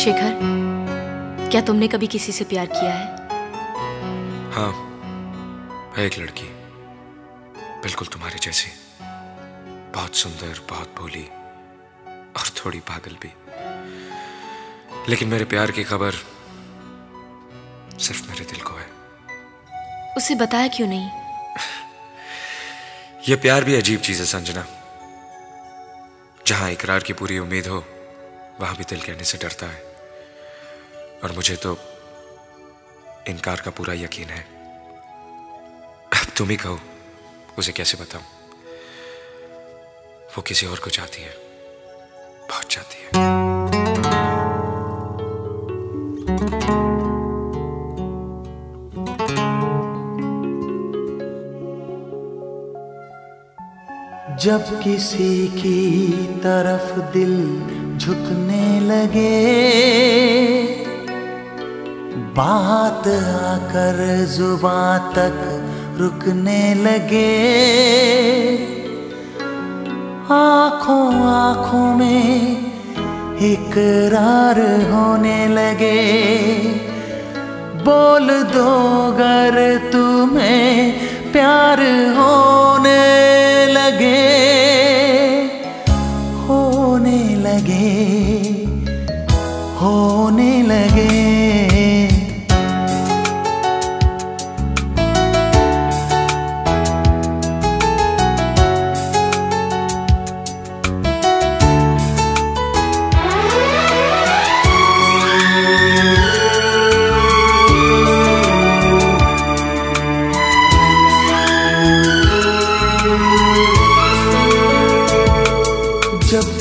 शेखर क्या तुमने कभी किसी से प्यार किया है? हाँ है एक लड़की। बिल्कुल तुम्हारे जैसी। बहुत सुंदर बहुत भोली और थोड़ी पागल भी। लेकिन मेरे प्यार की खबर सिर्फ़ मेरे दिल को है। उसे बताया क्यों नहीं? यह प्यार भी अजीब चीज़ है संजना। जहाँ इकरार की पूरी उम्मीद हो वहाँ भी दिल कहने से डरता है। और मुझे तो इनकार का पूरा यकीन है। अब तुम ही कहो, उसे कैसे बताऊँ? वो किसी और को चाहती है, बहुत चाहती है। जब किसी की तरफ़ दिल झुकने लगे बात आकर जुबा तक रुकने लगे। आँखों आँखों में इकरार होने लगे। बोल दो गर तुम्हें प्यार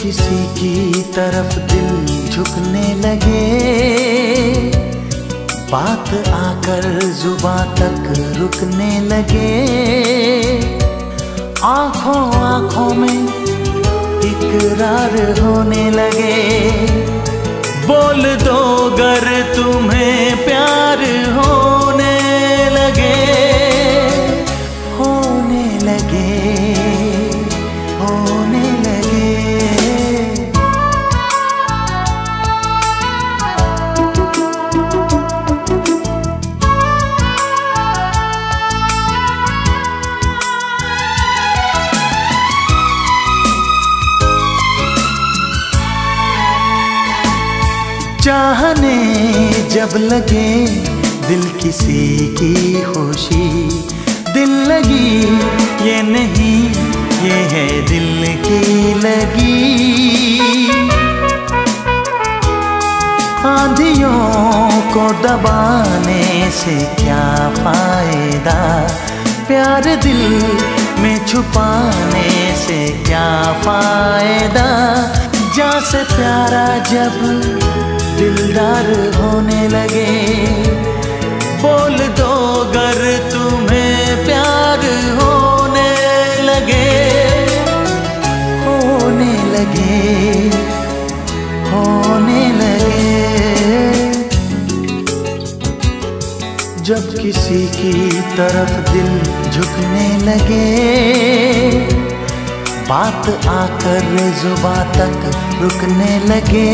किसी की तरफ़ दिल झुकने लगे। बात आकर जुबा तक रुकने लगे। आँखों आँखों में इकरार होने लगे। बोल दो गर तुम्हें जब लगे दिल किसी की खुशी, दिल लगी, ये नहीं, ये है दिल की लगी। आंधियों को दबाने से क्या फ़ायदा? प्यार दिल में छुपाने से क्या फ़ायदा? जा से प्यारा जब दिलदार होने लगे। बोल दो गर तुम्हें प्यार होने लगे। होने लगे होने लगे। जब किसी की तरफ़ दिल झुकने लगे बात आकर जुबा तक रुकने लगे।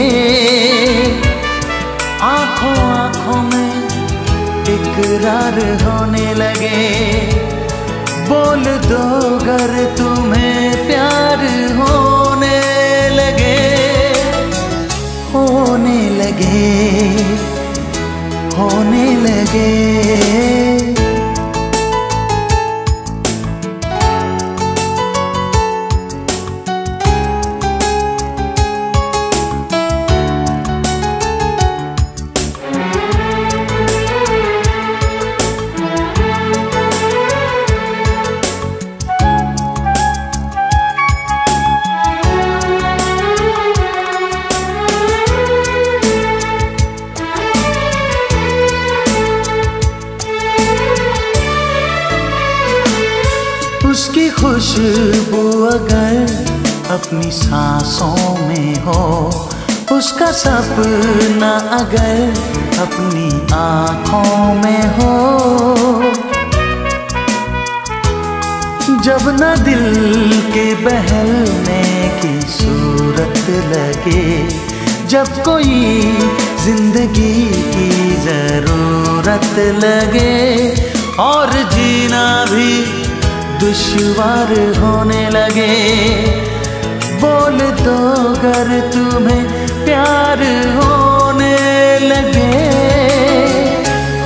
आँखों आँखों में इकरार होने लगे। बोल दो गर तुम्हें प्यार होने लगे। होने लगे होने लगे। खुशबू अगर अपनी सांसों में हो, उसका सपना अगर अपनी आँखों में हो। जब न दिल के बहलने की सूरत लगे, जब कोई ज़िंदगी की ज़रूरत लगे, और जीना भी दुश्वार होने लगे। बोल दो अगर तुम्हें प्यार होने लगे।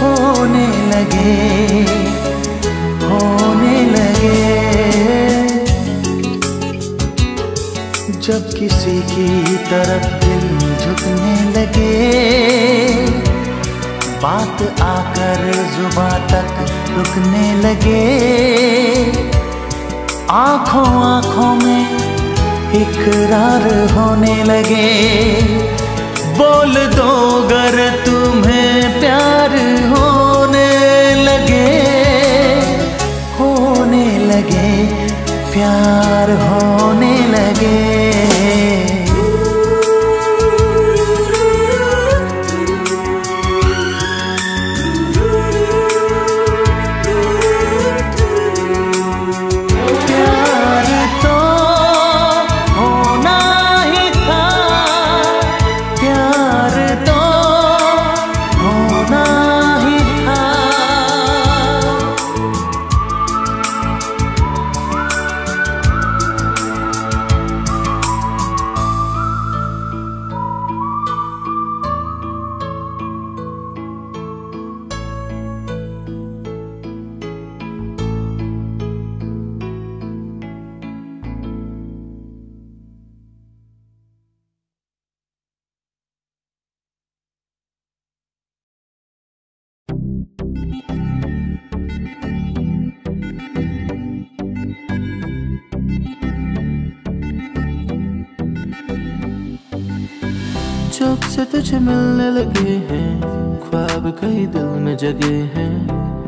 होने लगे होने लगे। जब किसी की तरफ़ दिल झुकने लगे बात आकर जुबा तक रुकने लगे। आँखों आँखों में इकरार होने लगे। बोल दो गर तुम्हें प्यार होने लगे होने लगे प्यार होने जब से तुझे मिलने लगे हैं। ख्वाब कई दिल में जगे हैं।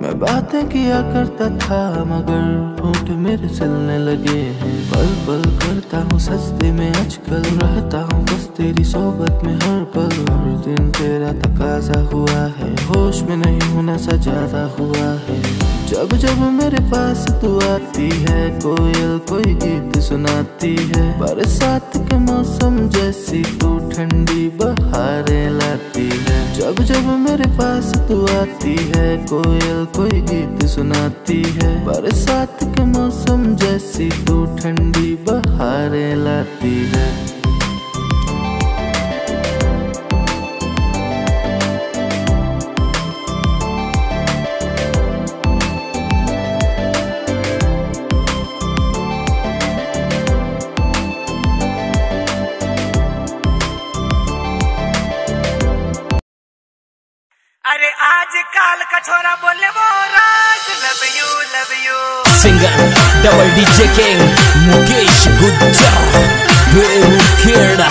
मैं बातें किया करता था, मगर होठ मेरे चलने लगे हैं। पल पल करता हूँ, सस्ते में आजकल रहता हूँ। बस तेरी सोबत में हर पल हर दिन तेरा तकाजा हुआ है। होश में नहीं होना सा ज़्यादा हुआ है। जब जब मेरे पास तू आती है, कोयल कोई गीत सुनाती है। बरसात के मौसम जैसी तू ठंडी बहारें लाती है। जब जब मेरे पास तू आती है, कोयल कोई गीत सुनाती है। बरसात के मौसम जैसी तू ठंडी बहारें लाती है। Singer, double DJ King, Mukesh Gujjar, Beru Keda,